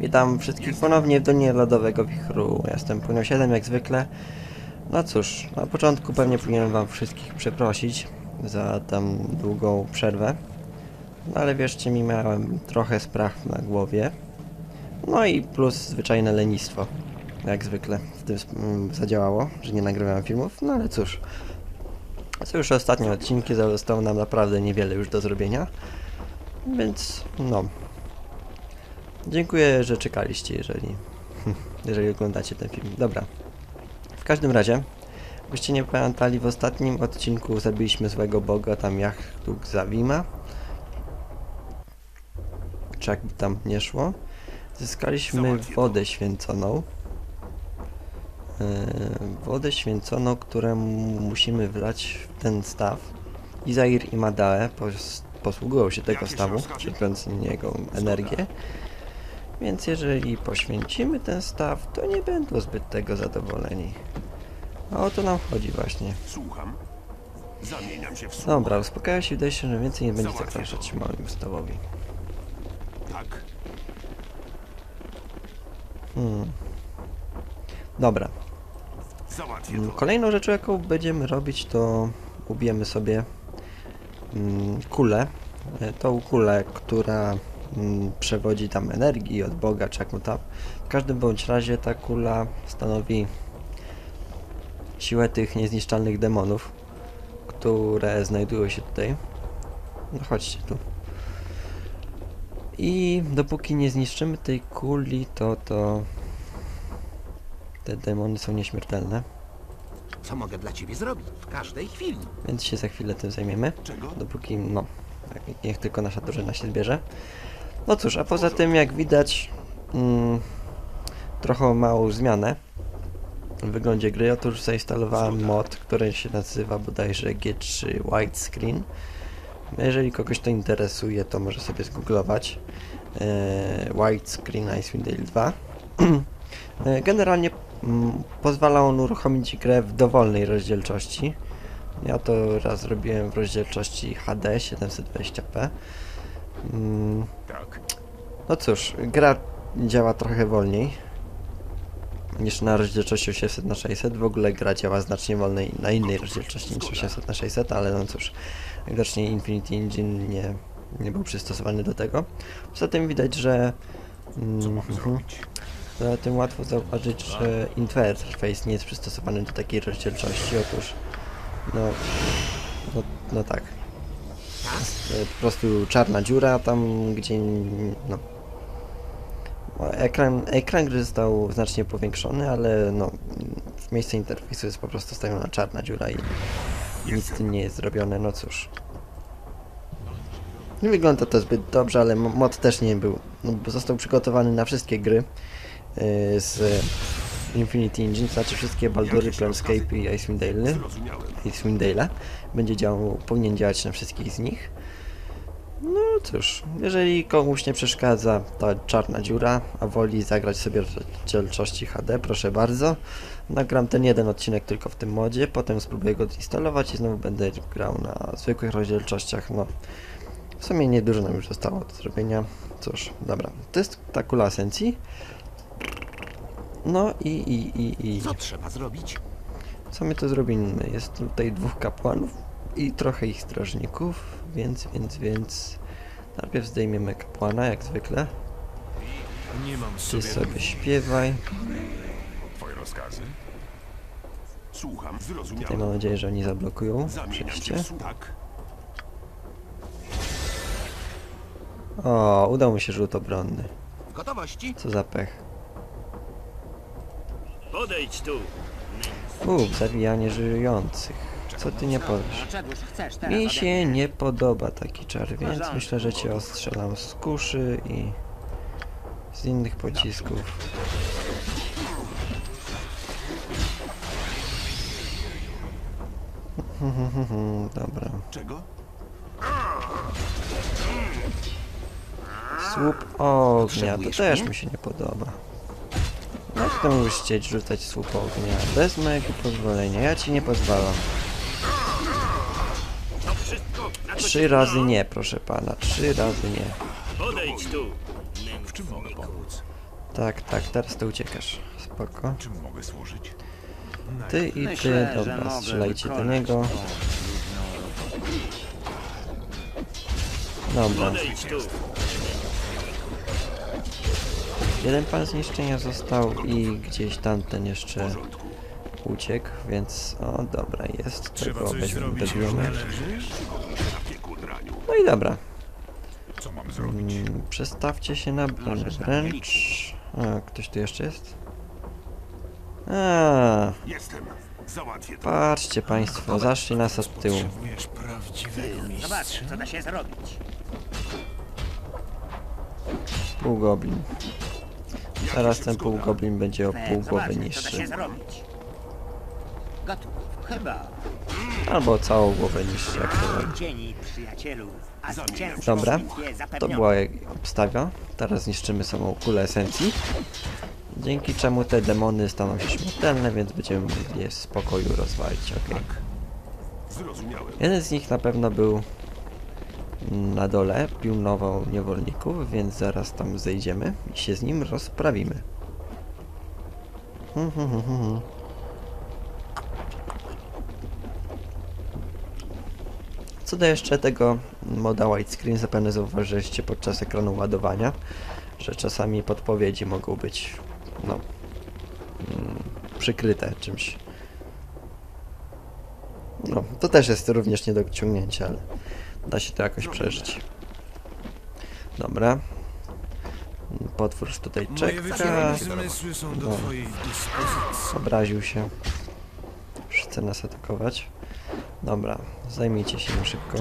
Witam wszystkich ponownie w Dolinie Lodowego Wichru. Jestem Płynio 7 jak zwykle. No cóż, na początku pewnie powinienem wam wszystkich przeprosić za tam długą przerwę. No ale wierzcie mi, miałem trochę spraw na głowie. No i plus zwyczajne lenistwo. Jak zwykle w tym mm, zadziałało, że nie nagrywałem filmów. No ale cóż. To już ostatnie odcinki, zostało nam naprawdę niewiele już do zrobienia. Więc no, Dziękuję, że czekaliście, jeżeli, jeżeli oglądacie ten film. Dobra. W każdym razie, byście nie pamiętali, w ostatnim odcinku zabiliśmy złego boga, tam Jachtuk Zawima. Czy jakby tam nie szło. Zyskaliśmy wodę święconą. Yy, wodę święconą, którą musimy wlać w ten staw. Izair i Madae pos posługują się tego stawu, czerpiąc z niego energię. Więc jeżeli poświęcimy ten staw, to nie będą zbyt tego zadowoleni. A o to nam chodzi właśnie. Słucham. Zamieniam się w słuch. Dobra, uspokaja się, wydaje się, że więcej nie będzie zapraszać małym stawowi. Tak. Hmm. Dobra. Mm, to. Kolejną rzeczą, jaką będziemy robić, to ubijemy sobie mm, kulę. E, Tą kulę, która przewodzi tam energii od Boga, czy jak mu tam. W każdym bądź razie ta kula stanowi siłę tych niezniszczalnych demonów, które znajdują się tutaj. No chodźcie tu. I dopóki nie zniszczymy tej kuli, to to te demony są nieśmiertelne. Co mogę dla ciebie zrobić w każdej chwili? Więc się za chwilę tym zajmiemy. Czego? Dopóki, no, niech tylko nasza drużyna się zbierze. No cóż, a poza tym, jak widać, mm, trochę małą zmianę w wyglądzie gry. Otóż zainstalowałem mod, który się nazywa bodajże G3 Widescreen. Jeżeli kogoś to interesuje, to może sobie zgooglować. E, Widescreen Icewind Dale 2. E, Generalnie mm, pozwala on uruchomić grę w dowolnej rozdzielczości. Ja to raz robiłem w rozdzielczości HD 720p. Mm, Tak. no cóż, gra działa trochę wolniej niż na rozdzielczości 800 na 600 W ogóle gra działa znacznie wolniej na innej rozdzielczości niż 800 na 600 ale no cóż, widocznie Infinity Engine nie, nie był przystosowany do tego. Poza tym widać, że mm, mhm. Poza tym łatwo zauważyć, że interface nie jest przystosowany do takiej rozdzielczości. Otóż, no, no, no tak. E, po prostu czarna dziura tam, gdzie, no. Ekran, ekran gry został znacznie powiększony, ale no, w miejsce interfejsu jest po prostu stawiona czarna dziura i nic z tym nie jest zrobione, no cóż. Nie wygląda to zbyt dobrze, ale mo- mod też nie był, no, został przygotowany na wszystkie gry yy, z Infinity Engine, znaczy wszystkie Baldury, Planescape i Icewind Dale. Zrozumiałem. Icewind Dale'a. Będzie działał, powinien działać na wszystkich z nich. No cóż, jeżeli komuś nie przeszkadza ta czarna dziura, a woli zagrać sobie w rozdzielczości HD, proszę bardzo. Nagram ten jeden odcinek tylko w tym modzie, potem spróbuję go instalować i znowu będę grał na zwykłych rozdzielczościach. No, w sumie niedużo nam już zostało do zrobienia. Cóż, dobra, to jest ta kula esencji. No i, i, i, i Co trzeba zrobić? co my tu zrobimy? Jest tutaj dwóch kapłanów i trochę ich strażników, więc, więc, więc... Najpierw zdejmiemy kapłana, jak zwykle. Nie mam Ty sobie śpiewaj. Twoje rozkazy? Słucham. Tutaj Zrozumiałem. mam nadzieję, że oni zablokują przejście. O, udał mi się rzut obronny. Gotowości? Co za pech. Podejdź tu. Uf, zabijanie żyjących. Co ty nie powiesz? Mi się nie podoba taki czar, więc myślę, że cię ostrzelam z kuszy i z innych pocisków. Dobra. Czego? Słup ognia, to też mi się nie podoba. Jak to możesz chcieć rzucać słup ognia? Bez mojego pozwolenia, ja ci nie pozwalam. Trzy razy nie, proszę pana, trzy razy nie. Podejdź tu. W czym mogę pomóc? Tak, tak, teraz to uciekasz. Spoko. Czym mogę służyć? Ty i ty, dobra, strzelajcie do niego. Dobra. Jeden pan zniszczenia został i gdzieś tamten jeszcze uciekł, więc o dobra jest, Trzeba tego coś weź- zrobić, już dobijemy. nie leżysz? Na piekło draniu. No i dobra, Co mam zrobić? mm, przestawcie się na broń wręcz. A, ktoś tu jeszcze jest? A, Jestem. Załatwię to. patrzcie państwo, zaszli nas od tyłu. Potrzebujesz prawdziwego. Zobacz, co da się zrobić. Półgoblin. Teraz ten półgoblin będzie o pół głowy niższy. Gotów, chyba. Albo całą głowę niższy, jak to woli. Dobra, To była jak obstawia. Teraz zniszczymy samą kulę esencji. Dzięki czemu te demony staną się śmiertelne, więc będziemy mogli je w spokoju rozwalić. ok. Zrozumiałem. Jeden z nich na pewno był na dole, pilnował niewolników, więc zaraz tam zejdziemy i się z nim rozprawimy. Hmm, hmm, hmm, hmm, hmm. Co do jeszcze tego moda widescreen, zapewne zauważyliście podczas ekranu ładowania, że czasami podpowiedzi mogą być no, mm, przykryte czymś. No, to też jest również nie do ciągnięcia, ale da się to jakoś przeżyć. Dobra. Potwórz tutaj czeka. No. Obraził się. Już chce nas atakować. Dobra, zajmijcie się nim szybko.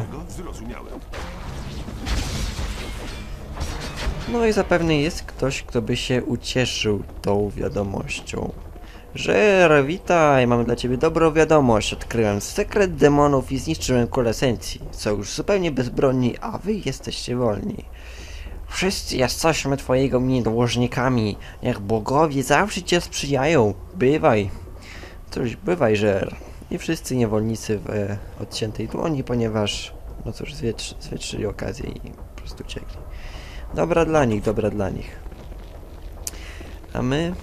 No i zapewne jest ktoś, kto by się ucieszył tą wiadomością. Żer, witaj, mam dla ciebie dobrą wiadomość. Odkryłem sekret demonów i zniszczyłem kulę esencji. Są już zupełnie bezbronni, a wy jesteście wolni. Wszyscy jesteśmy twojego dłużnikami. Niech bogowie zawsze cię sprzyjają. Bywaj. Cóż, bywaj, Żer. I wszyscy niewolnicy w e, odciętej dłoni, ponieważ, no cóż, zwietrzy, zwietrzyli okazję i po prostu uciekli. Dobra dla nich, dobra dla nich. A my...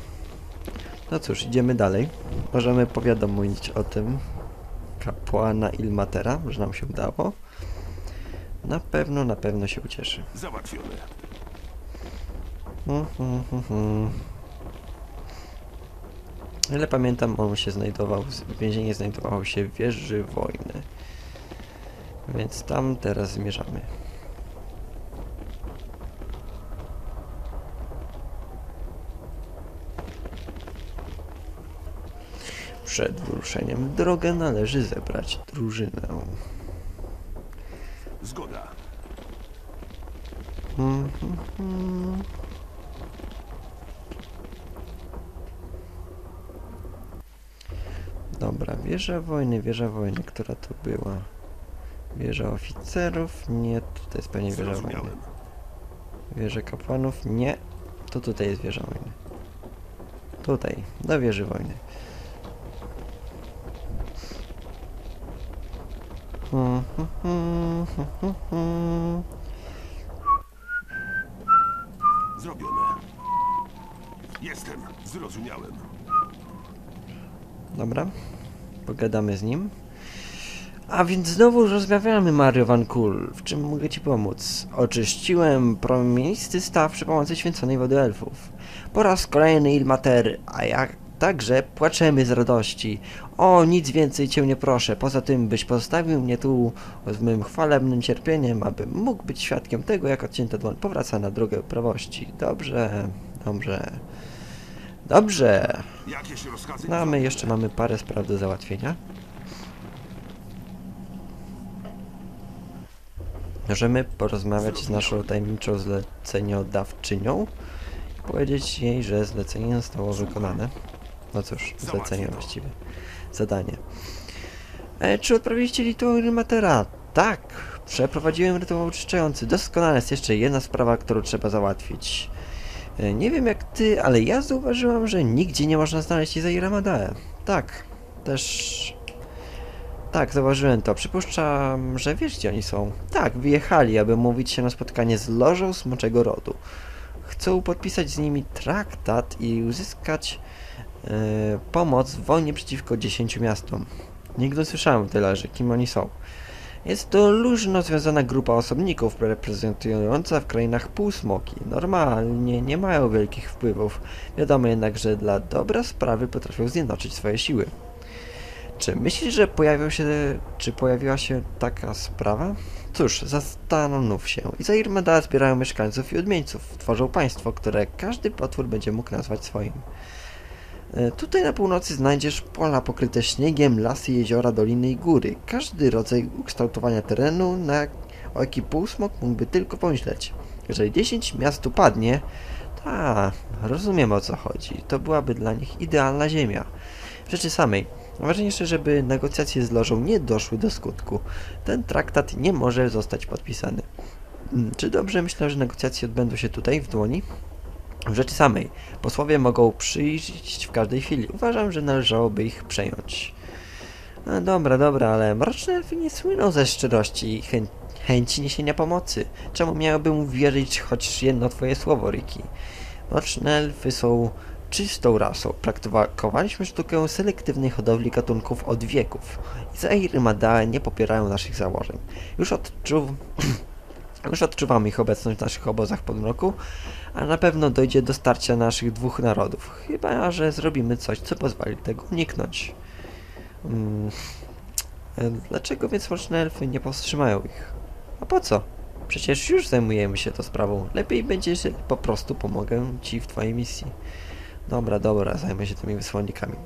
No cóż, idziemy dalej. Możemy powiadomić o tym kapłana Ilmatera, że nam się udało. Na pewno, na pewno się ucieszy. Załatwione. Mhm. Ile pamiętam, on się znajdował, więzienie znajdowało się w wieży wojny. Więc tam teraz zmierzamy. Przed wyruszeniem w drogę należy zebrać drużynę. Zgoda. Mhm. Dobra, wieża wojny, wieża wojny, która to była? Wieża oficerów? Nie, tutaj jest pewnie wieża wojny. Wieża kapłanów? Nie, to tutaj jest wieża wojny. Tutaj, do wieży wojny. Mhm, mhm, mhm, mhm. Zrobione. Jestem. Zrozumiałem. Dobra, pogadamy z nim. A więc znowu rozmawiamy, Mario Van Kul. W czym mogę ci pomóc? Oczyściłem promienisty staw przy pomocy święconej wody elfów. Po raz kolejny Ilmater, a jak także płaczemy z radości. O, nic więcej cię nie proszę, poza tym byś pozostawił mnie tu z mym chwalebnym cierpieniem, abym mógł być świadkiem tego, jak odcięta dłoń powraca na drogę prawości. Dobrze, dobrze. Dobrze. No a my jeszcze mamy parę spraw do załatwienia. Możemy porozmawiać z naszą tajemniczą zleceniodawczynią i powiedzieć jej, że zlecenie zostało wykonane. No cóż, zlecenie właściwie. Zadanie. E, czy odprawiliście rytuał Matera? Tak, przeprowadziłem rytuał oczyszczający. Doskonale jest jeszcze jedna sprawa, którą trzeba załatwić. E, Nie wiem jak ty, ale ja zauważyłam, że nigdzie nie można znaleźć Izai Ramadae. Tak, też... Tak, zauważyłem to. Przypuszczam, że wiesz gdzie oni są. Tak, wyjechali, aby mówić się na spotkanie z Lożą Smoczego Rodu. chcą podpisać z nimi traktat i uzyskać pomoc w wojnie przeciwko 10 miastom. Nigdy słyszałem tyle, że kim oni są. Jest to luźno związana grupa osobników reprezentująca w krainach półsmoki. Normalnie nie mają wielkich wpływów. Wiadomo jednak, że dla dobra sprawy potrafią zjednoczyć swoje siły. Czy myślisz, że się, czy pojawiła się taka sprawa? Cóż, zastanów się. Izair Meda zbierają mieszkańców i odmieńców. Tworzą państwo, które każdy potwór będzie mógł nazwać swoim. Tutaj na północy znajdziesz pola pokryte śniegiem, lasy, jeziora, doliny i góry. Każdy rodzaj ukształtowania terenu, na, jaki półsmok mógłby tylko pomyśleć. Jeżeli 10 miast upadnie, ta, rozumiem o co chodzi. To byłaby dla nich idealna ziemia. W rzeczy samej, najważniejsze, żeby negocjacje z lożą nie doszły do skutku. Ten traktat nie może zostać podpisany. Mm, Czy dobrze myślę, że negocjacje odbędą się tutaj, w dłoni? W rzeczy samej, posłowie mogą przyjść w każdej chwili. Uważam, że należałoby ich przejąć. No dobra, dobra, ale mroczne elfy nie słyną ze szczerości i chę chęci niesienia pomocy. Czemu miałbym uwierzyć choć jedno twoje słowo, Riki? Mroczne elfy są czystą rasą. Praktykowaliśmy sztukę selektywnej hodowli gatunków od wieków. Zair i Madae nie popierają naszych założeń. Już odczuw... Już odczuwamy ich obecność w naszych obozach po mroku, a na pewno dojdzie do starcia naszych dwóch narodów. Chyba, że zrobimy coś, co pozwoli tego uniknąć. Mm. e, Dlaczego więc mroczne elfy nie powstrzymają ich? A po co? Przecież już zajmujemy się tą sprawą. Lepiej będzie, że po prostu pomogę ci w twojej misji. Dobra, dobra, zajmę się tymi wysłannikami.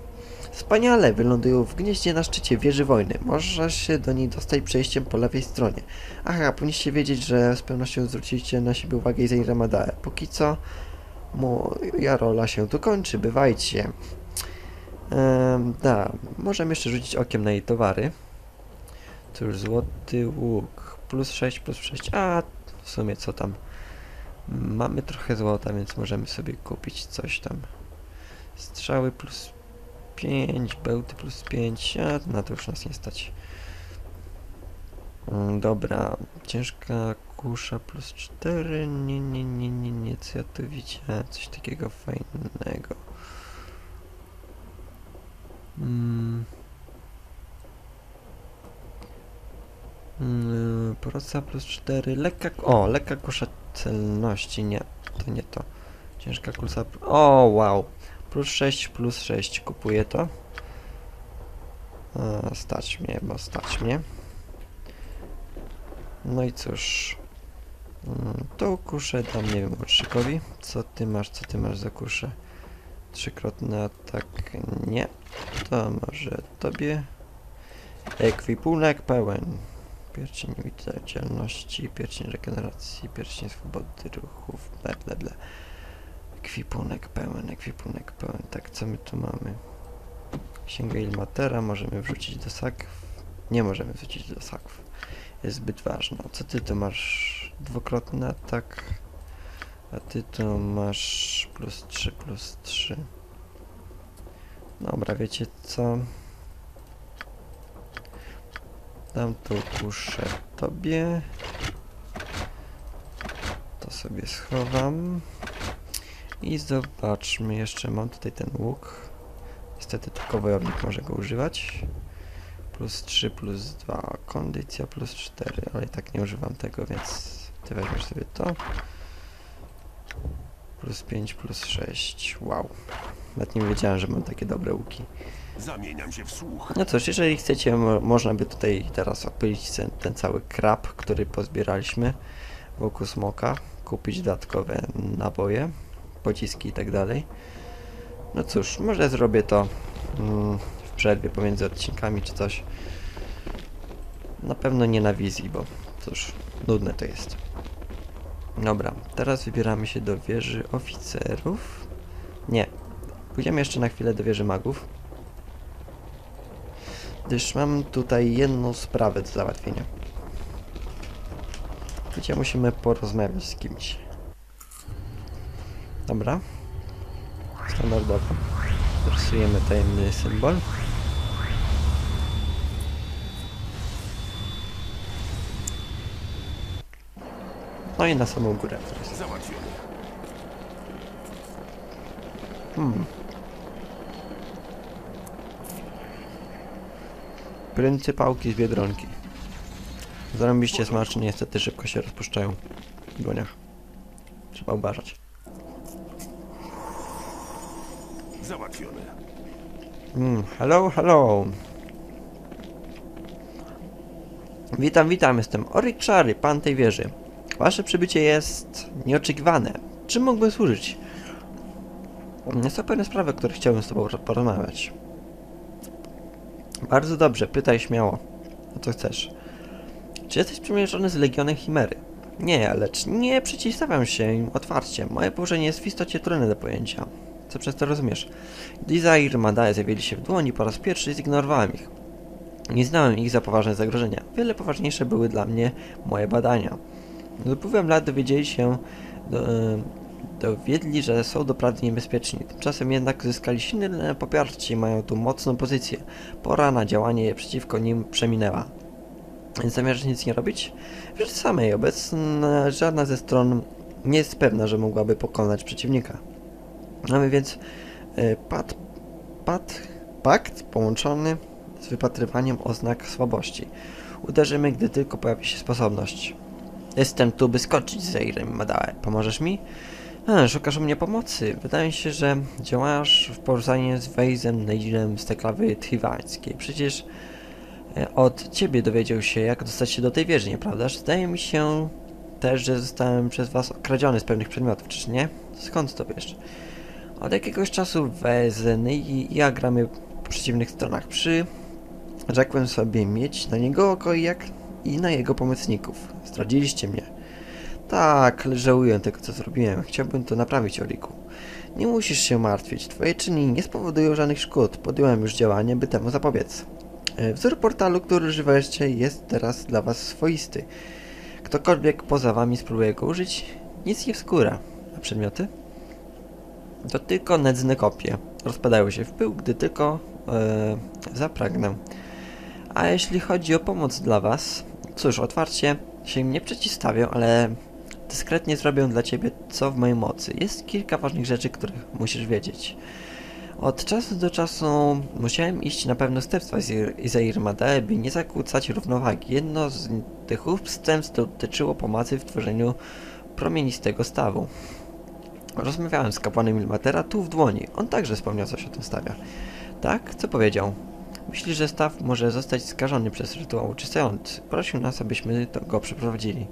Wspaniale, wylądują w gnieździe na szczycie wieży wojny. Możesz się do niej dostać przejściem po lewej stronie. Aha, powinniście wiedzieć, że z pewnością zwróciliście na siebie uwagę Izai Ramadae. Póki co moja rola się tu kończy, bywajcie. Ehm, da, możemy jeszcze rzucić okiem na jej towary. Cóż, złoty łuk, plus 6, plus 6, a w sumie co tam. Mamy trochę złota, więc możemy sobie kupić coś tam. Strzały plus 5, bełty plus 5, a na to już nas nie stać. Mm, Dobra, ciężka kusza plus 4, nie, nie, nie, nie, nie, co ja tu widziałem, coś takiego fajnego. Mm. Mm, plus 4, lekka, o, lekka kusza celności, nie, to nie to. Ciężka kusza, o, wow, plus 6, plus 6, kupuję to. A, stać mnie, bo stać mnie. No i cóż. Mm, Tą kuszę dam, nie wiem, Łuczykowi. Co ty masz, co ty masz za kuszę? Trzykrotny atak, nie. To może tobie. Ekwipunek pełen. Pierścień widzialności, pierścień regeneracji, pierścień swobody ruchów, ble, ble, ble. Ekwipunek pełen, ekwipunek pełen. Tak, co my tu mamy? Księga Ilmatera możemy wrzucić do sakw. Nie możemy wrzucić do sakw. Jest zbyt ważna. Co ty tu masz? Dwukrotny atak. A ty tu masz plus 3, plus 3. Dobra, wiecie co? Dam tą kuszę tobie. To sobie schowam. I zobaczmy, jeszcze mam tutaj ten łuk. Niestety tylko wojownik może go używać. Plus 3, plus 2, kondycja plus 4, ale i tak nie używam tego, więc ty weźmiesz sobie to. Plus 5, plus 6, wow. Nawet nie wiedziałem, że mam takie dobre łuki. Zamieniam się w słuch. No cóż, jeżeli chcecie, mo można by tutaj teraz opylić ten, ten cały krab, który pozbieraliśmy wokół smoka, kupić dodatkowe naboje, pociski i tak dalej. No cóż, może zrobię to mm, w przerwie pomiędzy odcinkami czy coś. Na pewno nie na wizji, bo cóż, nudne to jest. Dobra, teraz wybieramy się do wieży oficerów. Nie, pójdziemy jeszcze na chwilę do wieży magów gdyż mam tutaj jedną sprawę do załatwienia. Gdzie musimy porozmawiać z kimś. Dobra. Standardowo. Rysujemy tajemny symbol. No i na samą górę teraz. Hmm. Pryncypałki z Biedronki. Zarobiście smacznie, niestety szybko się rozpuszczają w dłoniach. Trzeba uważać. Załatwione. Mm, hello, hello. Witam, witam, jestem Orik Szary, pan tej wieży. Wasze przybycie jest nieoczekiwane. Czym mógłbym służyć? Są pewne sprawy, o których chciałbym z tobą porozmawiać. Bardzo dobrze, pytaj śmiało. O co chcesz? Czy jesteś przymierzony z Legionem Chimery? Nie, lecz nie przeciwstawiam się im otwarcie. Moje położenie jest w istocie trudne do pojęcia. Co przez to rozumiesz? Desire i Madae zjawili się w dłoni po raz pierwszy i zignorowałem ich. Nie znałem ich za poważne zagrożenia. Wiele poważniejsze były dla mnie moje badania. Z upływem lat dowiedzieli się, do, dowiedli, że są doprawdy niebezpieczni. Tymczasem jednak zyskali silne poparcie i mają tu mocną pozycję. Pora na działanie przeciwko nim przeminęła. Zamierzasz nic nie robić? Wiesz samej, obecna żadna ze stron nie jest pewna, że mogłaby pokonać przeciwnika. Mamy więc e, pad, pad, pakt połączony z wypatrywaniem oznak słabości. Uderzymy, gdy tylko pojawi się sposobność. Jestem tu, by skoczyć z Zairem Madae. Pomożesz mi? A, szukasz u mnie pomocy. Wydaje się, że działasz w porównaniu z Wejzem Neilem z Teklawy Triwańskiej. Przecież e, od ciebie dowiedział się, jak dostać się do tej wieży, nieprawdaż? Zdaje mi się też, że zostałem przez was okradziony z pewnych przedmiotów, czyż nie? Skąd to wiesz? Od jakiegoś czasu Wezeny i ja gramy po przeciwnych stronach. Przy rzekłem sobie mieć na niego oko jak i na jego pomocników. Zdradziliście mnie. Tak, żałuję tego, co zrobiłem. Chciałbym to naprawić, Oriku. Nie musisz się martwić. Twoje czyny nie spowodują żadnych szkód. Podjąłem już działanie, by temu zapobiec. E, Wzór portalu, który używaliście, jest teraz dla was swoisty. Ktokolwiek poza wami spróbuje go użyć, nic nie wskóra. A przedmioty? To tylko nędzne kopie. Rozpadają się w pył, gdy tylko e, zapragnę. A jeśli chodzi o pomoc dla was, cóż, otwarcie się nie przeciwstawię, ale dyskretnie zrobię dla ciebie co w mojej mocy. Jest kilka ważnych rzeczy, których musisz wiedzieć. Od czasu do czasu musiałem iść na pewne ustępstwa z Ir- Izair Madae, by nie zakłócać równowagi. Jedno z tych ustępstw dotyczyło pomocy w tworzeniu promienistego stawu. Rozmawiałem z kapłanem Ilmatera tu w dłoni. On także wspomniał coś o tym stawie. Tak? Co powiedział? Myśli, że staw może zostać skażony przez rytuał oczyszczający. Prosił nas, abyśmy go przeprowadzili.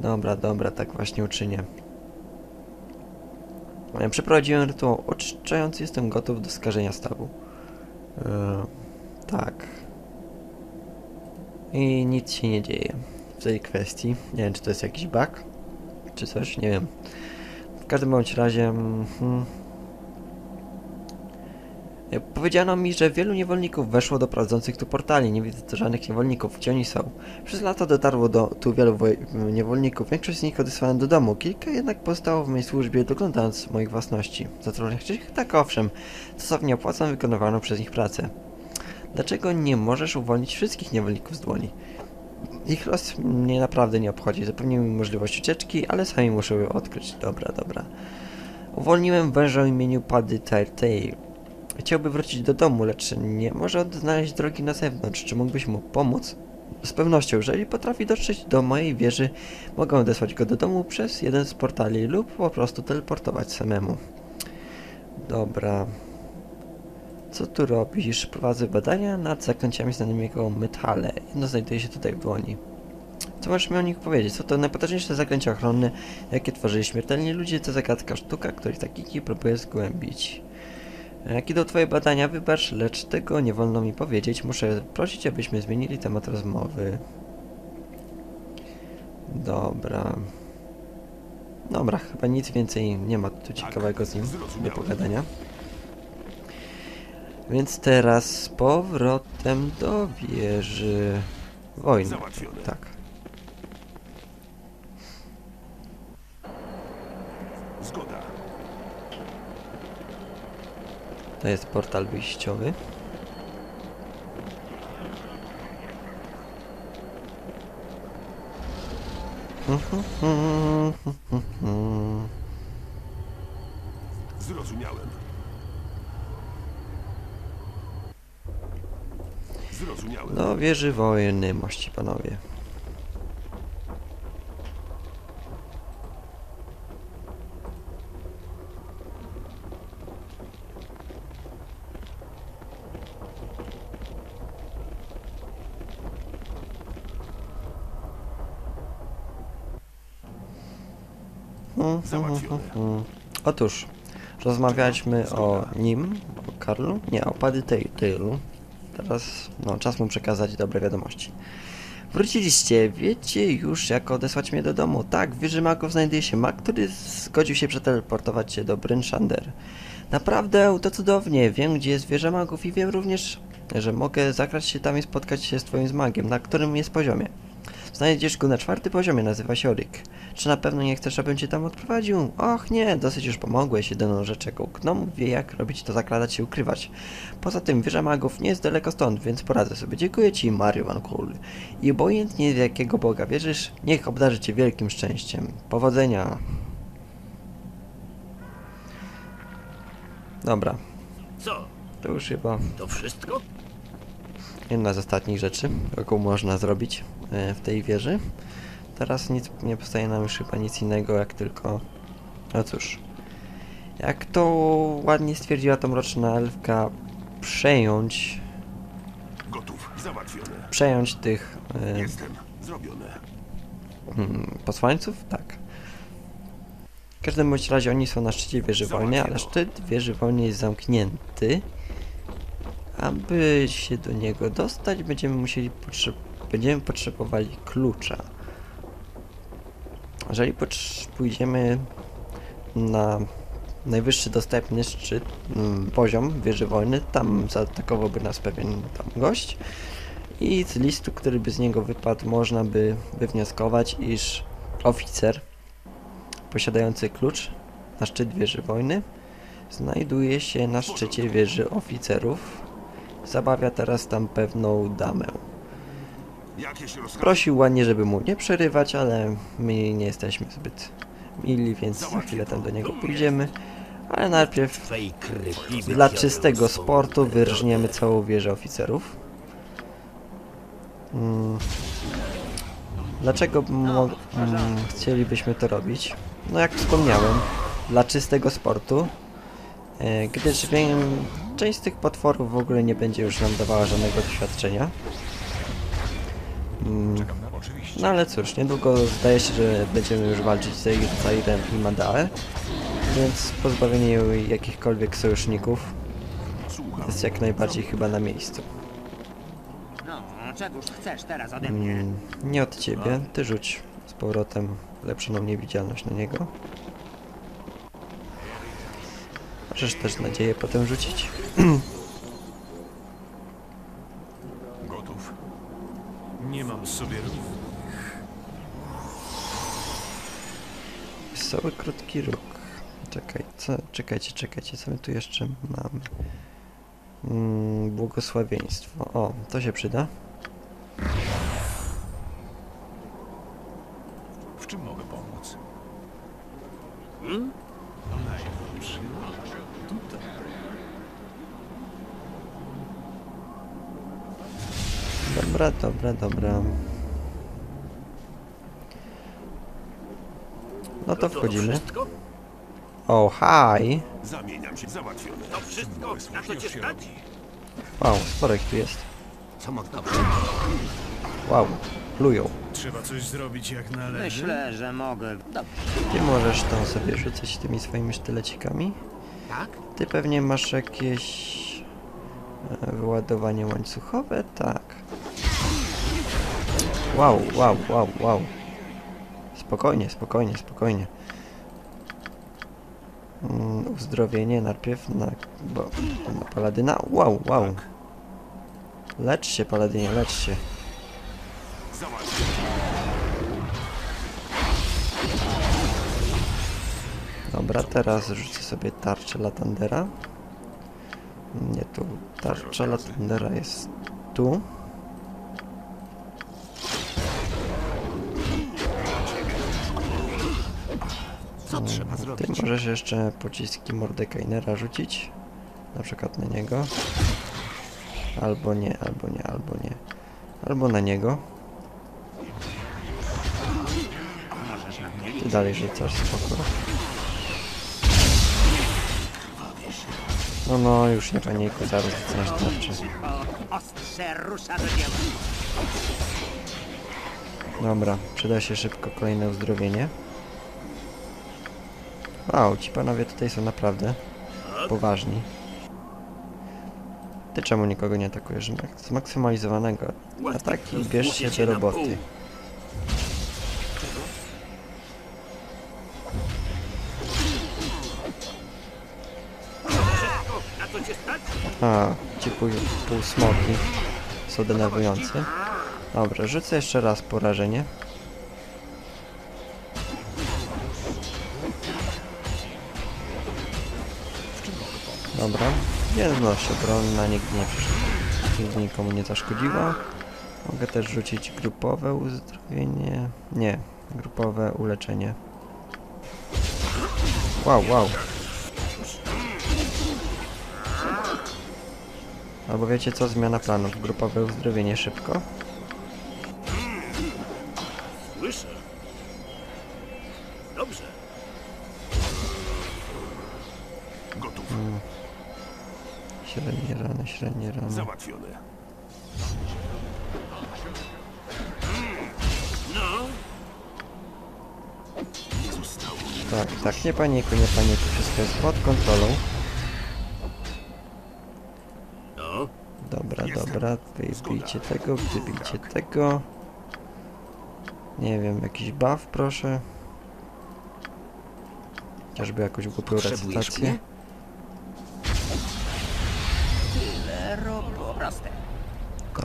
Dobra, dobra, tak właśnie uczynię. E, Przeprowadziłem rytuał oczyszczający, jestem gotów do skażenia stawu. E, tak. I nic się nie dzieje w tej kwestii. Nie wiem, czy to jest jakiś bug, czy coś, nie wiem. W każdym bądź razie... E, Powiedziano mi, że wielu niewolników weszło do prowadzących tu portali. Nie widzę tu żadnych niewolników. Gdzie oni są? Przez lata dotarło do tu wielu niewolników. Większość z nich odesłałem do domu. Kilka jednak pozostało w mojej służbie, doglądając moich własności. Zatrudniasz ich? Tak, owszem. Stosownie opłacam wykonywaną przez nich pracę. Dlaczego nie możesz uwolnić wszystkich niewolników z dłoni? Ich los mnie naprawdę nie obchodzi. Zapewnił mi możliwość ucieczki, ale sami muszę ją odkryć. Dobra, dobra. Uwolniłem węża o imieniu Paddy Telltale. Chciałby wrócić do domu, lecz nie może odnaleźć drogi na zewnątrz. Czy mógłbyś mu pomóc? Z pewnością, jeżeli potrafi dotrzeć do mojej wieży, mogę odesłać go do domu przez jeden z portali lub po prostu teleportować samemu. Dobra. Co tu robisz? Prowadzę badania nad zaklęciami znanymi jako metale. Jedno znajduje się tutaj w dłoni. Co możesz mi o nich powiedzieć? Co to najpotężniejsze zaklęcia ochronne, jakie tworzyli śmiertelni ludzie? To zagadka sztuka, której takiki próbuję zgłębić. Jak idą twoje badania, wybacz, lecz tego nie wolno mi powiedzieć. Muszę prosić, abyśmy zmienili temat rozmowy. Dobra. Dobra, chyba nic więcej nie ma tu ciekawego z nim do pogadania. Więc teraz z powrotem do wieży wojny. Załatwione. Tak. Zgoda. To jest portal wyjściowy. Zrozumiałem. Zrozumiałem. Do wieży wojny, mości panowie. Załatwione. Otóż, rozmawialiśmy o nim, o Karlu, nie, o Paddy Tailu. Teraz, no, czas mu przekazać dobre wiadomości. Wróciliście, wiecie już jak odesłać mnie do domu. Tak, w wieży magów znajduje się mag, który zgodził się przeteleportować się do Bryn Shander. Naprawdę, to cudownie, wiem gdzie jest wieża magów i wiem również, że mogę zakrać się tam i spotkać się z twoim magiem, na którym jest poziomie. Znajdziesz go na czwartym poziomie, nazywa się Oryk. Czy na pewno nie chcesz, abym cię tam odprowadził? Och nie, dosyć już pomogłeś, jedyną rzecz jaką gnom wie jak robić to zakradać się ukrywać. Poza tym wieża magów nie jest daleko stąd, więc poradzę sobie. Dziękuję ci, Mario Van Kul. I obojętnie w jakiego boga wierzysz, niech obdarzy cię wielkim szczęściem. Powodzenia. Dobra, Co? to już chyba To wszystko? jedna z ostatnich rzeczy, jaką można zrobić w tej wieży. Teraz nic nie powstaje nam już chyba nic innego, jak tylko... No cóż, jak to ładnie stwierdziła tą roczna elfka, przejąć, Gotów. Załatwione. przejąć tych e, Jestem. Zrobione. mm, posłańców? Tak. W każdym bądź razie oni są na szczycie wieży wojny, ale szczyt wieży wojny jest zamknięty. Aby się do niego dostać, będziemy musieli potrze będziemy potrzebowali klucza. Jeżeli pójdziemy na najwyższy dostępny szczyt, mm, poziom wieży wojny, tam zaatakowałby nas pewien tam gość i z listu, który by z niego wypadł, można by wywnioskować, iż oficer posiadający klucz na szczyt wieży wojny znajduje się na szczycie wieży oficerów. Zabawia teraz tam pewną damę. Prosił ładnie, żeby mu nie przerywać, ale my nie jesteśmy zbyt mili, więc za chwilę tam do niego pójdziemy. Ale najpierw dla czystego sportu wyrżniemy całą wieżę oficerów. Mm. Dlaczego mo- mm, chcielibyśmy to robić? No jak wspomniałem, dla czystego sportu, e, gdyż wiem, część z tych potworów w ogóle nie będzie już nam dawała żadnego doświadczenia. Mm. No ale cóż, niedługo zdaje się, że będziemy już walczyć z Zairem i Madae, więc pozbawienie jej jakichkolwiek sojuszników Słucham. jest jak najbardziej chyba na miejscu. No, czegoż chcesz teraz ode mnie? Mm, nie od ciebie, ty rzuć z powrotem lepszoną niewidzialność na niego. Możesz też nadzieję potem rzucić. Gotów. Nie mam sobie równych. Wesoły krótki róg. Czekaj, co, czekajcie, czekajcie, co my tu jeszcze mamy? Mm, błogosławieństwo. O, to się przyda. W czym mogę pomóc? Dobra, dobra, dobra. No to wchodzimy. wszystko? O, hi! Zamieniam się. Załatwione. To wszystko? Na co cię stać? Wow, sporo ich tu jest. Co? Wow, plują. Trzeba coś zrobić jak należy. Myślę, że mogę. Dobrze. Ty możesz tam sobie rzucać tymi swoimi sztylecikami. Tak? Ty pewnie masz jakieś e, wyładowanie łańcuchowe? Tak. Wow, wow, wow, wow. Spokojnie, spokojnie, spokojnie. Mm, uzdrowienie najpierw na, bo, na paladyna. Wow, wow. Lecz się, paladynie, lecz się. Dobra, teraz rzucę sobie tarczę Latandera. Nie tu. Tarcza Latandera jest tu. Co trzeba Ty zrobić? możesz jeszcze pociski Mordekainera rzucić. Na przykład na niego. Albo nie, albo nie, albo nie. Albo na niego. Możesz na mnie Ty dalej rzucasz, spoko. No no, już nie panikuj, zaraz zaczynasz tarczy. Dobra, przyda się szybko kolejne uzdrowienie. Wow, ci panowie tutaj są naprawdę poważni. Ty czemu nikogo nie atakujesz? Mak- Zmaksymalizowanego ataki i bierz się do roboty. A, ci pół, półsmoki są denerwujące. Dobra, rzucę jeszcze raz porażenie. Dobra, jedność obronna nigdy nie przyszła. Nigdy nikomu nie zaszkodziła. Mogę też rzucić grupowe uzdrowienie. Nie, grupowe uleczenie. Wow, wow. Albo wiecie co? Zmiana planów. Grupowe uzdrowienie szybko. Tak, tak, nie panikuj, nie panikuj. Wszystko jest pod kontrolą. no. Dobra, dobra. Wybijcie tego, wybijcie tego. Nie wiem, jakiś buff proszę. Chociażby jakąś głupią recytację.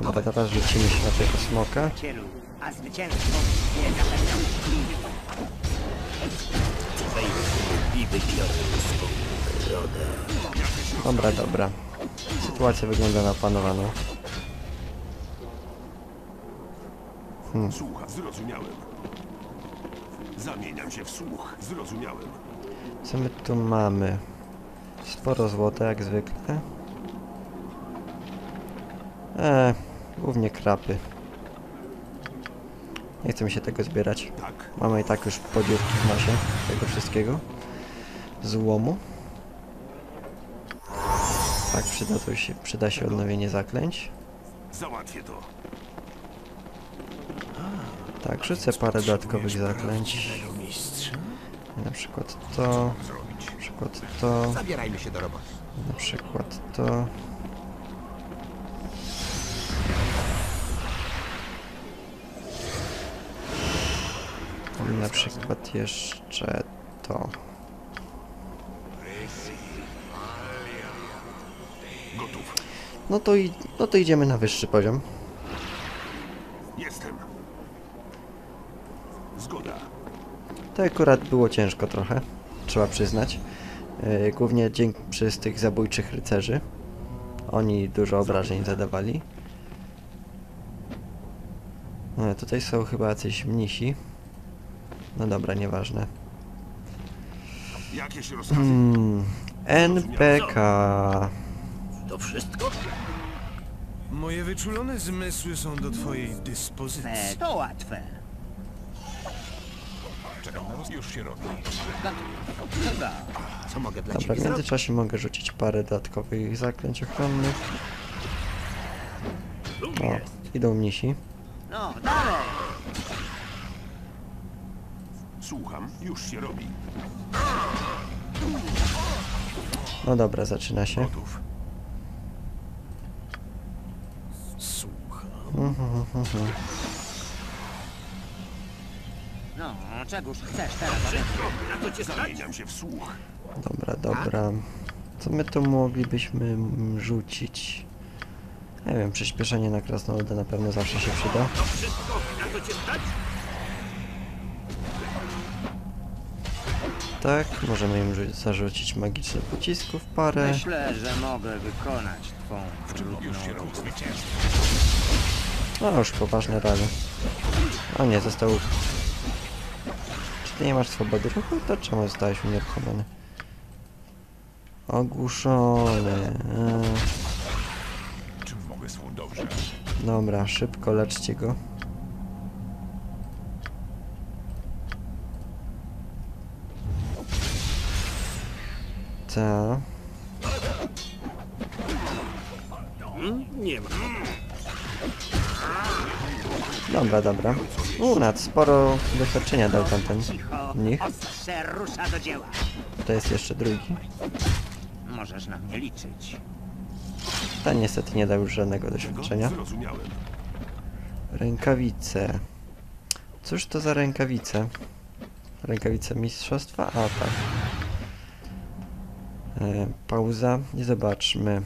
Dobra, teraz rzucimy się na tego smoka. Dobra, dobra. Sytuacja wygląda na opanowaną. Słucham. Zrozumiałem. Zamieniam się w słuch. Zrozumiałem. Co my tu mamy? Sporo złota jak zwykle. Eee, głównie krapy. Nie chcę mi się tego zbierać. Tak. Mamy i tak już podziówki w nosie tego wszystkiego. Złomu. Tak, przyda, to się, przyda się odnowienie zaklęć. Załatwię to. Tak, rzucę parę dodatkowych zaklęć. Na przykład to, na przykład to, Zabierajmy się do roboty. na przykład to. Na przykład jeszcze to. Gotów. No to, i, no to idziemy na wyższy poziom. Jestem. Zgoda. To akurat było ciężko trochę, trzeba przyznać. Yy, głównie dzięki przez tych zabójczych rycerzy. Oni dużo obrażeń zadawali. No, tutaj są chyba jacyś mnisi. No dobra, nieważne. Jakieś rozkazy? Hmm, NPK. To wszystko? Moje wyczulone zmysły są do twojej dyspozycji. E, to łatwe. Czekam na roz... Już się robi. Co mogę dla Dobra, w ciebie zrobić? międzyczasie mogę rzucić parę dodatkowych zaklęć ochronnych. O, idą mnisi. No, dalej. Słucham. Już się robi. No dobra, zaczyna się. Gotów. Słucham. Mhm, mhm. No, czegoż chcesz teraz mnie? Na co cię? Zamieniam się w słuch. Dobra, dobra. Co my tu moglibyśmy rzucić? Nie wiem, przyspieszenie na krasnoluda na pewno zawsze się przyda. To wszystko? Na co cię stać? Tak, możemy im rzu- zarzucić magiczne pocisków parę. Myślę, że mogę wykonać twą trudną robotę. No już poważne rany. O nie, został... Czy ty nie masz swobody ruchu? To czemu zostałeś unieruchomiony? Ogłuszony. Eee. Czym mogę. Dobrze. Dobra, szybko leczcie go. Ta. Hmm? Nie ma. Dobra, dobra. U, nad sporo doświadczenia dał tamten. Dzieła. To jest jeszcze drugi. Możesz na mnie liczyć. Ten niestety nie dał już żadnego doświadczenia. Rękawice. Cóż to za rękawice? Rękawice mistrzostwa? A tak. E, pauza i zobaczmy.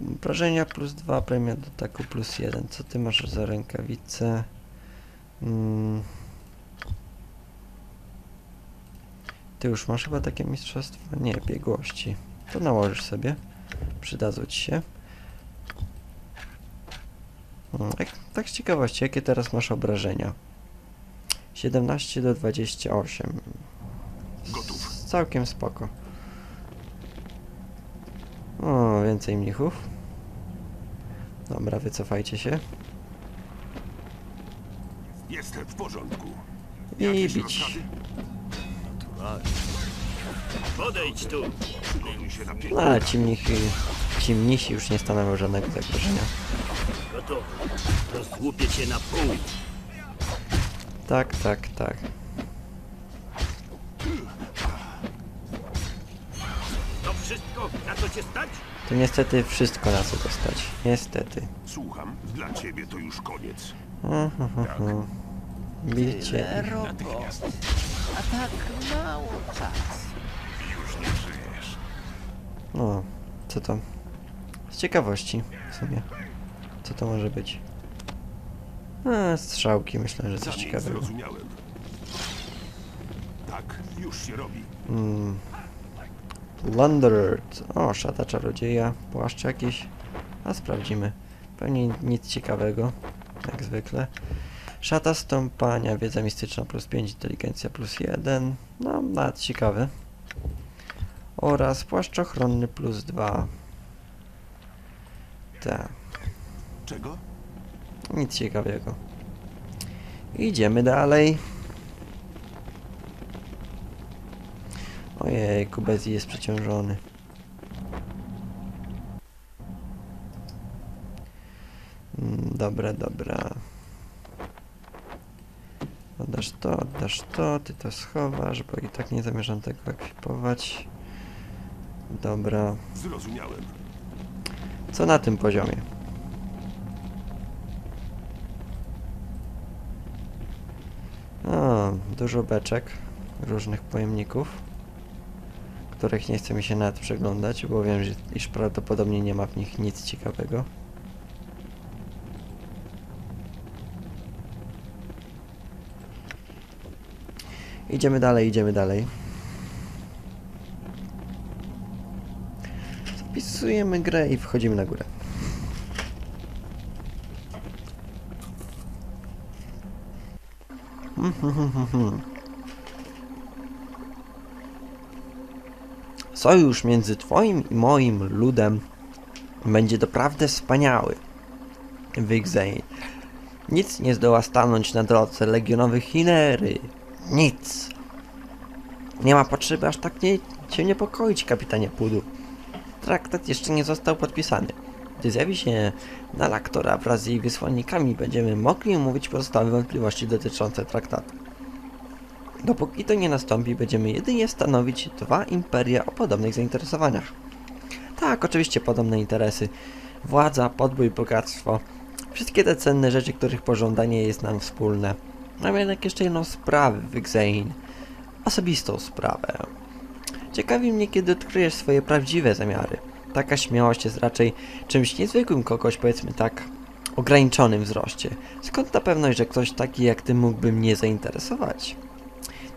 Wrażenia plus 2, premia do ataku plus 1. Co ty masz za rękawice? Mm. Ty już masz chyba takie mistrzostwa? Nie, biegłości. To nałożysz sobie. Przydadzą ci się. Mm, Tak, tak z ciekawości, jakie teraz masz obrażenia? 17 do 28. Gotów. Całkiem spoko. O, więcej mnichów. Dobra, wycofajcie się. Jestem w porządku. I bić. Podejdź tu. No, ale ci mnichy, ci mnisi już nie stanowią żadnego zagrożenia. Gotowy. Rozłupię cię na pół. Tak, tak, tak. To wszystko, na co cię stać? To niestety wszystko na co dostać. Niestety. Słucham. Dla ciebie to już koniec. Aha, aha. Bicie. Natychmiast. A tak mało czasu. Już nie żyjesz. No, co to? Z ciekawości w sumie. Co to może być? A, strzałki, myślę, że coś Za nic ciekawego. zrozumiałem. Tak, już się robi. Mm. Plundered. O, szata czarodzieja, płaszcz jakiś. A sprawdzimy. Pewnie nic ciekawego, jak zwykle. Szata stąpania, wiedza mistyczna plus 5, inteligencja plus 1. No, nawet ciekawy. Oraz płaszcz ochronny plus 2. Tak, Czego? nic ciekawego. Idziemy dalej. Ojej, Kubezi jest przeciążony. Mm, Dobra, dobra. Oddasz to, oddasz to, ty to schowasz, bo i tak nie zamierzam tego ekwipować. Dobra. Zrozumiałem. Co na tym poziomie? O, dużo beczek, różnych pojemników, których nie chce mi się nawet przeglądać, bo wiem, że, iż prawdopodobnie nie ma w nich nic ciekawego. Idziemy dalej, idziemy dalej. Zapisujemy grę i wchodzimy na górę. Sojusz między twoim i moim ludem będzie doprawdy wspaniały. Wygzeń. Nic nie zdoła stanąć na drodze legionowych Chinery. Nic. Nie ma potrzeby aż tak nie, się niepokoić, kapitanie Pudu. Traktat jeszcze nie został podpisany. Gdy zjawi się Nalaktora wraz z jej wysłannikami, będziemy mogli omówić pozostałe wątpliwości dotyczące traktatu. Dopóki to nie nastąpi, będziemy jedynie stanowić dwa imperia o podobnych zainteresowaniach. Tak, oczywiście podobne interesy. Władza, podbój, bogactwo. Wszystkie te cenne rzeczy, których pożądanie jest nam wspólne. Mam jednak jeszcze jedną sprawę, Wygzein. Osobistą sprawę. Ciekawi mnie, kiedy odkryjesz swoje prawdziwe zamiary. Taka śmiałość jest raczej czymś niezwykłym kogoś, powiedzmy tak, ograniczonym wzroście. Skąd ta pewność, że ktoś taki jak ty mógłby mnie zainteresować?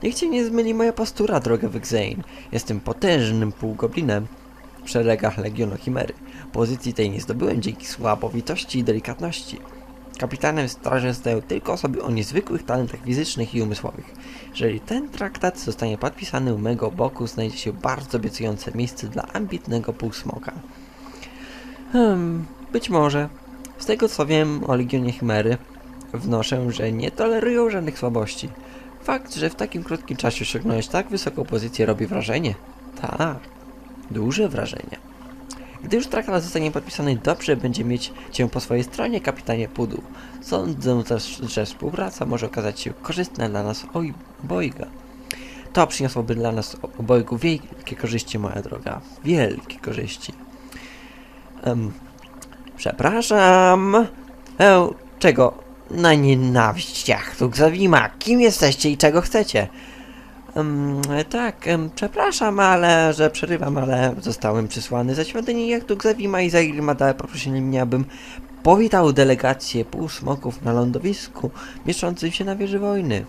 Niech cię nie zmyli moja postura, droga Wygzein. Jestem potężnym półgoblinem w szeregach Legionu Chimery. Pozycji tej nie zdobyłem dzięki słabowitości i delikatności. Kapitanem straży zostają tylko osoby o niezwykłych talentach fizycznych i umysłowych. Jeżeli ten traktat zostanie podpisany u mego boku, znajdzie się bardzo obiecujące miejsce dla ambitnego półsmoka. Hmm, być może. Z tego co wiem o Legionie Chimery, wnoszę, że nie tolerują żadnych słabości. Fakt, że w takim krótkim czasie osiągnąłeś tak wysoką pozycję robi wrażenie. Tak, duże wrażenie. Gdy już traktat zostanie podpisany, dobrze będzie mieć Cię po swojej stronie, kapitanie Pudu. Sądzę też, że współpraca może okazać się korzystna dla nas oj- obojga. To przyniosłoby dla nas obojgu wielkie korzyści, moja droga. Wielkie korzyści. Em, przepraszam. E, czego? Na nienawiściach tu. Kim jesteście i czego chcecie? Em, tak, em, przepraszam, ale że przerywam, ale zostałem przysłany ze świątyni Jachtuk Zawima i za Ilmada poprosili mnie, abym powitał delegację półsmoków na lądowisku mieszczącym się na wieży wojny.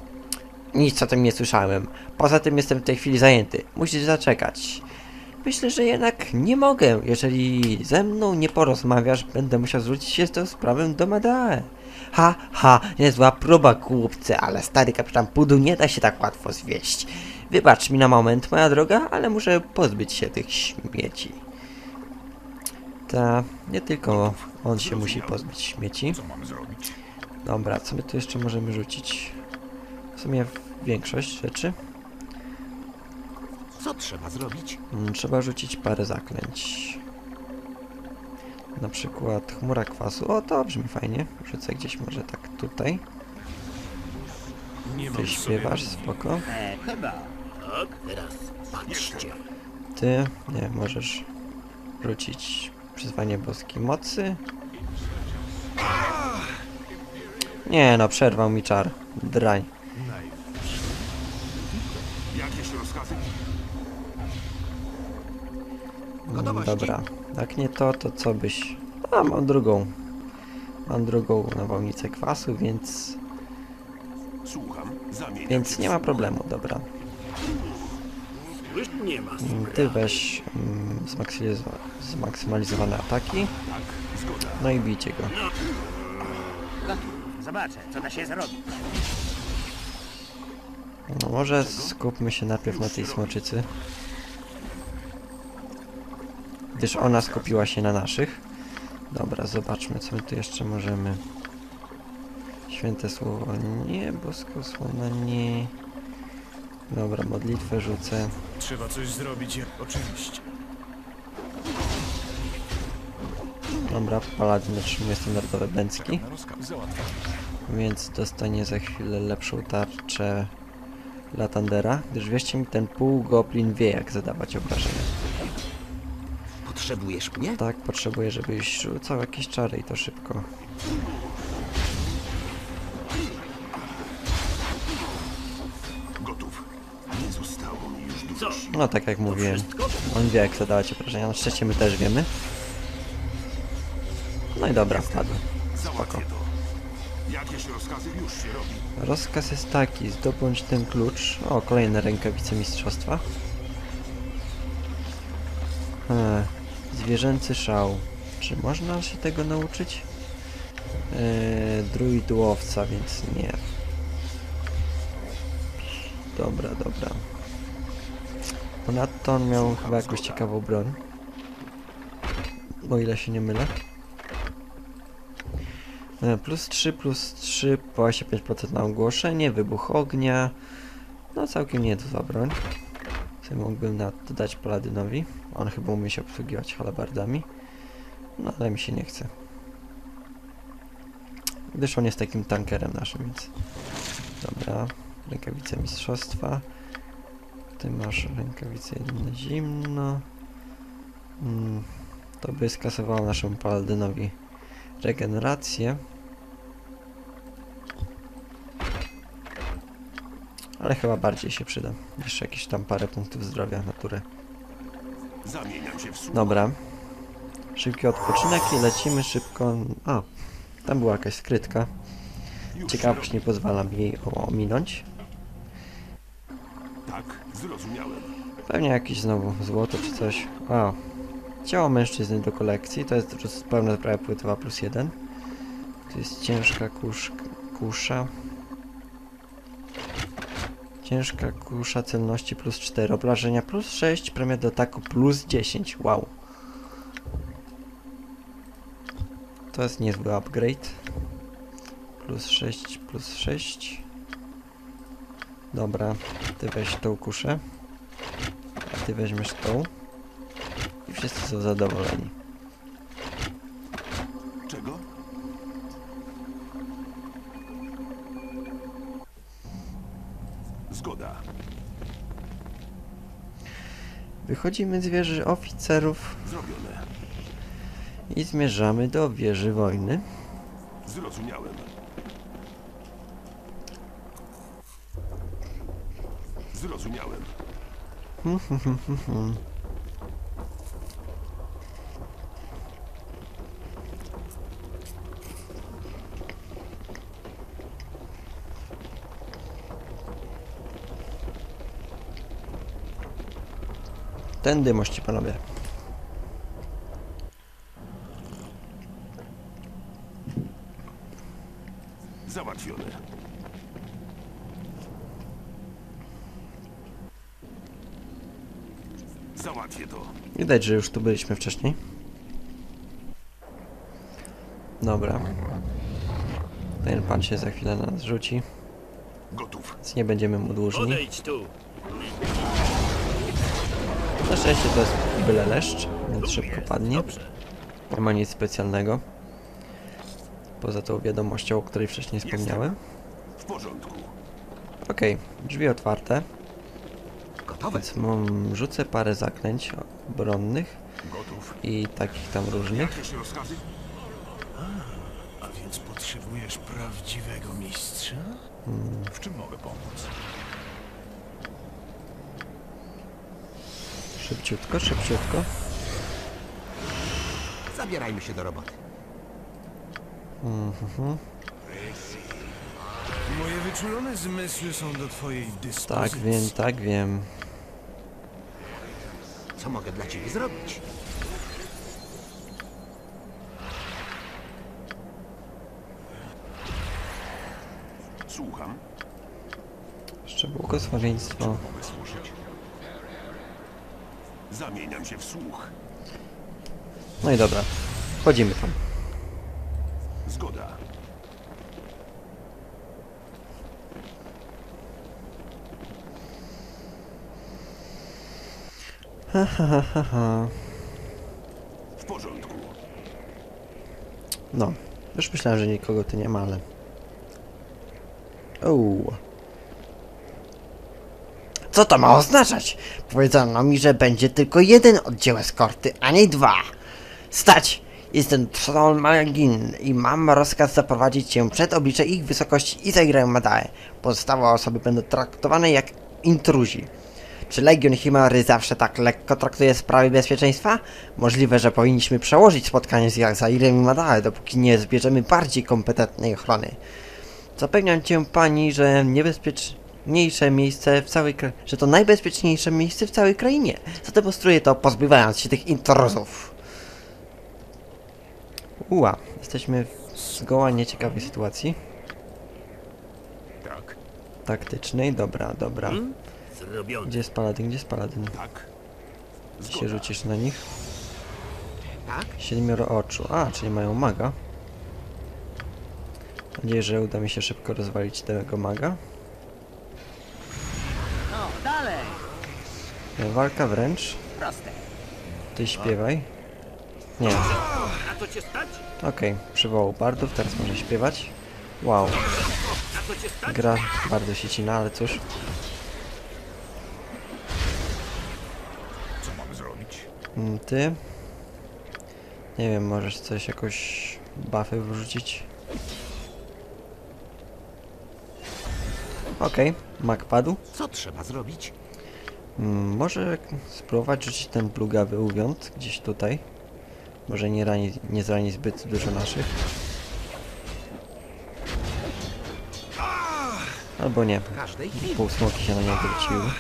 Nic o tym nie słyszałem. Poza tym jestem w tej chwili zajęty. Musisz zaczekać. Myślę, że jednak nie mogę. Jeżeli ze mną nie porozmawiasz, będę musiał zwrócić się z tą sprawą do Madae. Ha, ha, niezła próba, głupcy, ale stary kapitan Pudu nie da się tak łatwo zwieść. Wybacz mi na moment, moja droga, ale muszę pozbyć się tych śmieci. Ta, nie tylko on się musi pozbyć śmieci. Dobra, co my tu jeszcze możemy rzucić? W sumie większość rzeczy. Co trzeba zrobić? Mm, Trzeba rzucić parę zaklęć. Na przykład chmura kwasu. O, to brzmi fajnie. Rzucę gdzieś może tak tutaj. Nie Ty śpiewasz, spoko. E, chyba. Tak, teraz patrzcie. Ty, nie, możesz rzucić przyzwanie boskiej mocy. Nie no, przerwał mi czar. Drań. Jakieś rozkazy? Mm, Dobra, jak nie to, to co byś... A, mam drugą. Mam drugą nawałnicę kwasu, więc... Słucham. Więc nie ma problemu, dobra. Już nie ma Ty weź mm, zmaksymalizo- zmaksymalizowane ataki, Tak, no i bijcie go. Gotów. Zobaczę, co da się zrobić. No może skupmy się najpierw na tej smoczycy. Gdyż ona skupiła się na naszych. Dobra, zobaczmy co my tu jeszcze możemy. Święte słowo nie, bosko słona nie. Dobra, modlitwę rzucę. Trzeba coś zrobić, oczywiście. Dobra, paladin otrzymuje standardowe bęcki. Więc dostanie za chwilę lepszą tarczę Latandera, gdyż wierzcie mi, ten półgoblin wie jak zadawać obrażenia. Potrzebujesz mnie? Tak, potrzebuję, żebyś rzucał jakieś czary i to szybko. Gotów. Nie zostało mi już dużo. Sił. No tak jak mówiłem, Wszystko? on wie jak zadawać obrażenia, na szczęście my też wiemy. No i dobra, wpadł. Załatwię to. Jakieś rozkazy już się robi. Rozkaz jest taki, zdobądź ten klucz. O, kolejne rękawice mistrzostwa. E, zwierzęcy szał. Czy można się tego nauczyć? E, druid więc nie. Dobra, dobra. Ponadto on miał chyba jakąś ciekawą broń. O ile się nie mylę. E, Plus 3, plus 3, po 5% na ogłoszenie, wybuch ognia. No całkiem niezła broń. Sobie mógłbym na to dać paladynowi. On chyba umie się obsługiwać halabardami. No ale mi się nie chce. Gdyż on jest takim tankerem naszym, więc... Dobra, rękawice mistrzostwa. Ty masz rękawice jedne zimno. Mm, to by skasowało naszemu paladynowi regenerację. Ale chyba bardziej się przyda. Jeszcze jakieś tam parę punktów zdrowia natury. Zamieniam się w słuch. Dobra. Szybki odpoczynek i lecimy szybko. A, tam była jakaś skrytka. Ciekawość nie pozwala mi jej ominąć. Tak, zrozumiałem. Pewnie jakieś znowu złoto czy coś. O. Ciało mężczyzny do kolekcji. To jest pełna sprawa płytowa plus jeden. To jest ciężka kusz, kusza. Ciężka kusza celności plus 4. Obrażenia plus 6. Premia do ataku plus 10. Wow. To jest niezły upgrade. Plus 6, plus 6. Dobra, ty weź tą kuszę. A ty weźmiesz tą. I wszyscy są zadowoleni. Wychodzimy z wieży oficerów Zrobione. i zmierzamy do wieży wojny. Zrozumiałem. Zrozumiałem. Tędy mości panowie. Załatwione. Załatwię to. Widać, że już tu byliśmy wcześniej. Dobra. Ten pan się za chwilę na nas rzuci, Gotów. więc nie będziemy mu dłużni. Odejdź tu. Szczęście to jest byle leszcz, więc szybko padnie. Nie ma nic specjalnego. Poza tą wiadomością, o której wcześniej wspomniałem. W porządku. Okej, drzwi otwarte, Gotowe. więc mam, rzucę parę zaklęć obronnych Gotów. i takich tam różnych. A więc potrzebujesz prawdziwego mistrza? W czym mogę pomóc? Szybciutko, szybciutko. Zabierajmy się do roboty. Mhm. Moje wyczulone zmysły są do twojej dyspozycji. Tak wiem, tak wiem. Co mogę dla ciebie zrobić? Słucham. Jeszcze błogosławieństwo. Zamieniam się w słuch. No i dobra, wchodzimy tam. Zgoda. Ha, ha, ha, ha. W porządku. No, już myślałem, że nikogo tu nie ma, ale... Uuu. Co to ma oznaczać? Powiedziano mi, że będzie tylko jeden oddział eskorty, a nie dwa. Stać! Jestem Troll Magin i mam rozkaz zaprowadzić cię przed oblicze ich wysokości i zagrają medaje. Pozostałe osoby będą traktowane jak intruzi. Czy Legion Chimary zawsze tak lekko traktuje sprawy bezpieczeństwa? Możliwe, że powinniśmy przełożyć spotkanie z Zairem i Madae, dopóki nie zbierzemy bardziej kompetentnej ochrony. Zapewniam cię pani, że niebezpieczniejsze miejsce w całej kra- że to najbezpieczniejsze miejsce w całej krainie. Zademonstruję to pozbywając się tych intruzów. Ua, jesteśmy w zgoła nieciekawej sytuacji. Tak. Taktycznej, dobra, dobra. Hmm? Zrobione. Gdzie jest paladyn, gdzie jest paladyn? Tak. Ty się Zgoda. rzucisz na nich? Tak? Siedmioro oczu. A, czyli mają maga. Mam nadzieję, że uda mi się szybko rozwalić tego maga. Dalej. Walka wręcz. Proste. Ty śpiewaj. Nie, to cię stać? okej. Przywołał bardów, teraz może śpiewać. Wow, gra bardzo się cina, ale cóż. Co mamy zrobić? Mm, Ty? Nie wiem, możesz coś jakoś buffy wrzucić? Okej, mag padł. Co trzeba zrobić? Mm, może spróbować rzucić ten plugawy uwiąd gdzieś tutaj. Może nie, rani, nie zrani zbyt dużo naszych. Albo nie. Chwili. Półsmoki się na niego wróciły.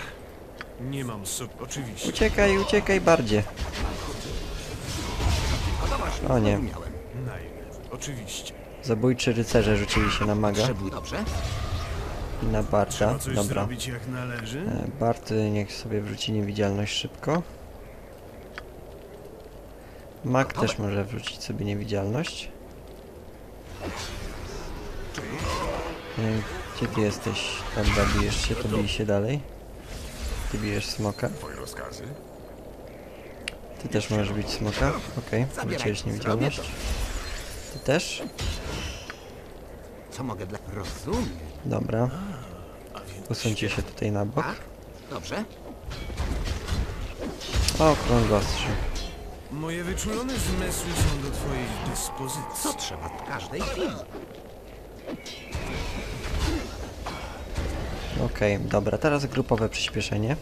Nie mam so... Oczywiście. Uciekaj, uciekaj bardziej. O nie. Zabójczy rycerze rzucili się na maga dobrze? na Barta. Dobra. jak należy? E, Bart niech sobie wróci niewidzialność szybko. Mac też może wrócić sobie niewidzialność. E, gdzie ty jesteś? Dobra, bijesz się, to bij się dalej. Ty bijesz smoka. Ty też możesz bić smoka. Okej, okay. wróciłeś niewidzialność. Ty też? Co mogę dla... Rozumiem. Dobra. Usuńcie się tutaj na bok. Tak? Dobrze? O, krągostrzy. Moje wyczulone zmysły są do twojej dyspozycji. Co trzeba w każdej chwili? Okej, dobra, teraz grupowe przyspieszenie.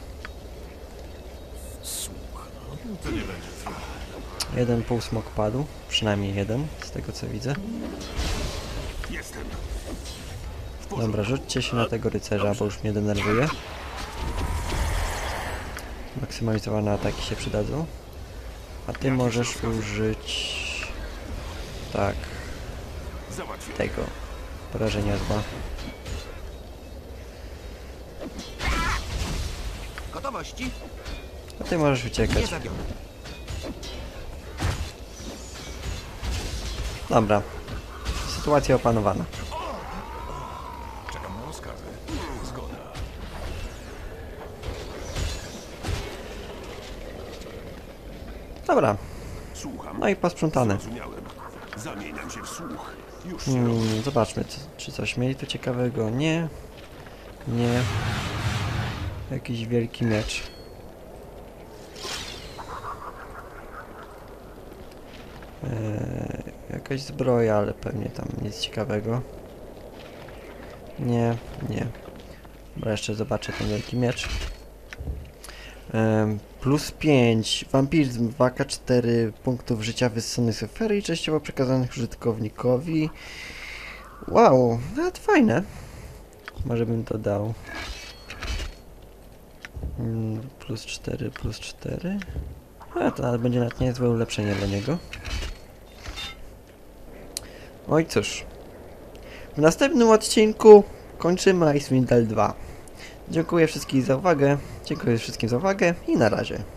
Słucham. To nie będzie trudne. Jeden półsmok padł, przynajmniej jeden, z tego co widzę. Jestem. Dobra, rzućcie się na tego rycerza, bo już mnie denerwuje. Maksymalizowane ataki się przydadzą. A ty możesz użyć... Tak, tego. Porażenia zła. Gotowości? A ty możesz uciekać. Dobra. Sytuacja opanowana. Dobra, Słucham. no i posprzątane. Zrozumiałem. Zamieniam się w słuch. Już się. Hmm, zobaczmy, co, czy coś mieli tu ciekawego. Nie. Nie. Jakiś wielki miecz. Eee, jakaś zbroja, ale pewnie tam nic ciekawego. Nie, nie. Dobra, jeszcze zobaczę ten wielki miecz. Em, plus 5. Wampiryzm. Waka 4 punktów życia wyssanych z ofery i częściowo przekazanych użytkownikowi. Wow, nawet fajne. Może bym to dał. Mm, plus 4, plus 4. A, to nawet będzie nawet niezłe ulepszenie dla niego. Oj cóż. W następnym odcinku kończymy Icewind Dale 2. Dziękuję wszystkim za uwagę. Dziękuję wszystkim za uwagę i na razie.